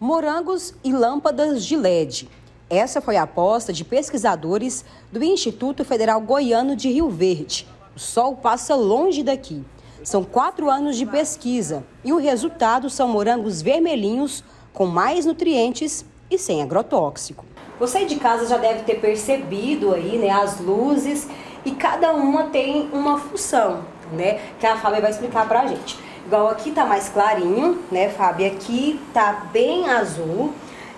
Morangos e lâmpadas de LED. Essa foi a aposta de pesquisadores do Instituto Federal Goiano de Rio Verde. O sol passa longe daqui. São quatro anos de pesquisa e o resultado são morangos vermelhinhos com mais nutrientes e sem agrotóxico. Você de casa já deve ter percebido aí, né, as luzes e cada uma tem uma função, né, que a Fábia vai explicar pra gente. Igual aqui tá mais clarinho, né, Fábio? Aqui tá bem azul.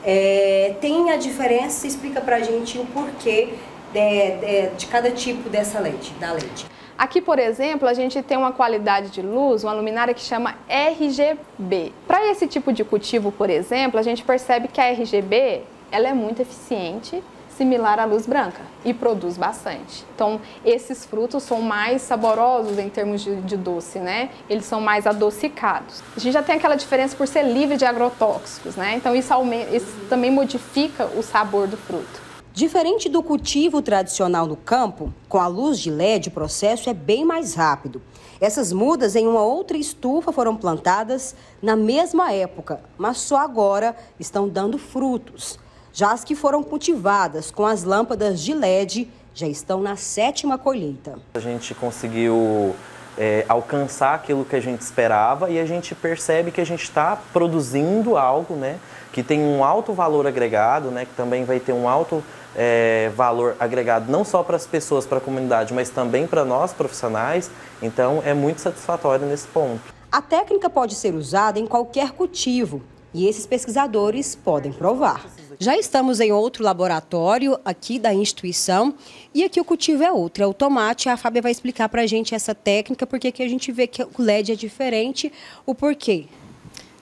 É, tem a diferença, explica pra gente o porquê de, de, de cada tipo dessa LED, da LED. Aqui, por exemplo, a gente tem uma qualidade de luz, uma luminária que chama RGB. Para esse tipo de cultivo, por exemplo, a gente percebe que a RGB ela é muito eficiente similar à luz branca e produz bastante. Então, esses frutos são mais saborosos em termos de, de, doce, né? Eles são mais adocicados. A gente já tem aquela diferença por ser livre de agrotóxicos, né? Então, isso, isso também modifica o sabor do fruto. Diferente do cultivo tradicional no campo, com a luz de LED o processo é bem mais rápido. Essas mudas em uma outra estufa foram plantadas na mesma época, mas só agora estão dando frutos. Já as que foram cultivadas com as lâmpadas de LED já estão na sétima colheita. A gente conseguiu é, alcançar aquilo que a gente esperava e a gente percebe que a gente está produzindo algo né, que tem um alto valor agregado, né, que também vai ter um alto é, valor agregado não só para as pessoas, para a comunidade, mas também para nós profissionais. Então é muito satisfatório nesse ponto. A técnica pode ser usada em qualquer cultivo e esses pesquisadores podem provar. Já estamos em outro laboratório aqui da instituição e aqui o cultivo é outro, é o tomate. A Fábia vai explicar para a gente essa técnica, porque aqui a gente vê que o LED é diferente, o porquê.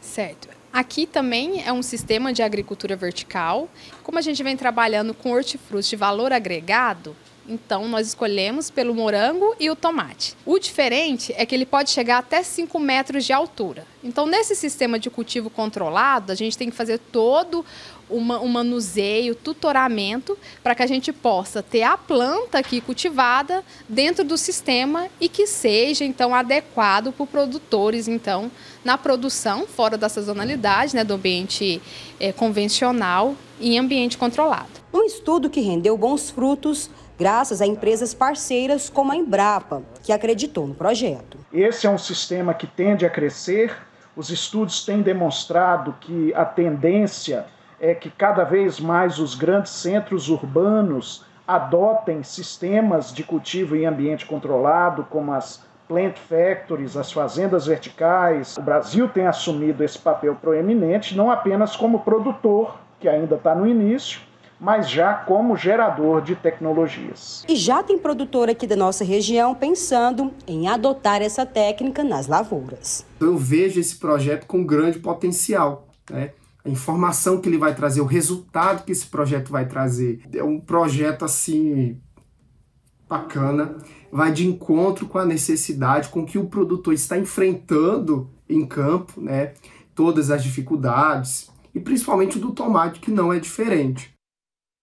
Certo. Aqui também é um sistema de agricultura vertical. Como a gente vem trabalhando com hortifruti de valor agregado, então, nós escolhemos pelo morango e o tomate. O diferente é que ele pode chegar até 5 metros de altura. Então, nesse sistema de cultivo controlado, a gente tem que fazer todo uma, um manuseio, tutoramento, para que a gente possa ter a planta aqui cultivada dentro do sistema e que seja, então, adequado para produtores, então, na produção, fora da sazonalidade, né, do ambiente é, convencional e ambiente controlado. Um estudo que rendeu bons frutos graças a empresas parceiras como a Embrapa, que acreditou no projeto. Esse é um sistema que tende a crescer. Os estudos têm demonstrado que a tendência é que cada vez mais os grandes centros urbanos adotem sistemas de cultivo em ambiente controlado, como as plant factories, as fazendas verticais. O Brasil tem assumido esse papel proeminente, não apenas como produtor, que ainda está no início, mas já como gerador de tecnologias. E já tem produtor aqui da nossa região pensando em adotar essa técnica nas lavouras. Eu vejo esse projeto com grande potencial, né? A informação que ele vai trazer, o resultado que esse projeto vai trazer. É um projeto assim bacana, vai de encontro com a necessidade com que o produtor está enfrentando em campo, né? Todas as dificuldades e principalmente o do tomate que não é diferente.